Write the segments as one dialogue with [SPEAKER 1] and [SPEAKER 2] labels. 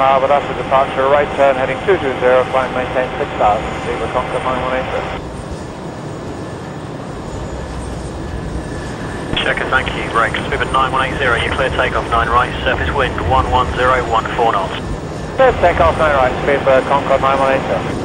[SPEAKER 1] mile with us at departure, right turn heading 220, climb maintain 6000, Zebra Concorde 9180.
[SPEAKER 2] Checker, thank you. Speedbird 9180, you clear takeoff 9 right, surface wind 11014 knots.
[SPEAKER 1] Clear takeoff 9 right, speed for Concorde 9180.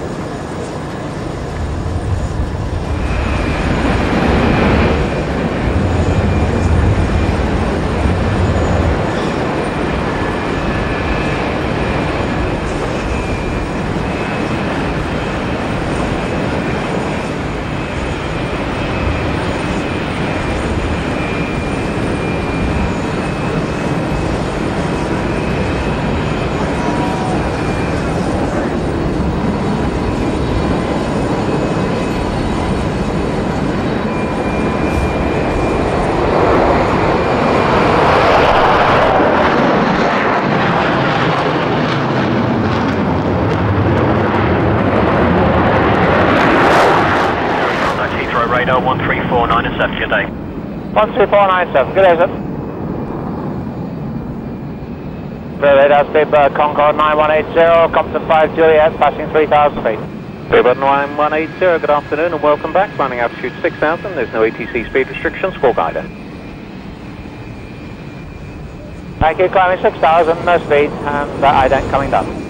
[SPEAKER 2] Contact Heathrow radar 1349 good day.
[SPEAKER 1] 13497, good day, sir. Clear radar speed for Concorde 9180, Compton 5 Juliet, passing 3000 feet.
[SPEAKER 3] Bluebird 9180, good afternoon and welcome back. Running altitude 6000, there's no ATC speed restrictions, squawk guider.
[SPEAKER 1] Thank you, climbing 6000, no speed, and uh, ident coming down.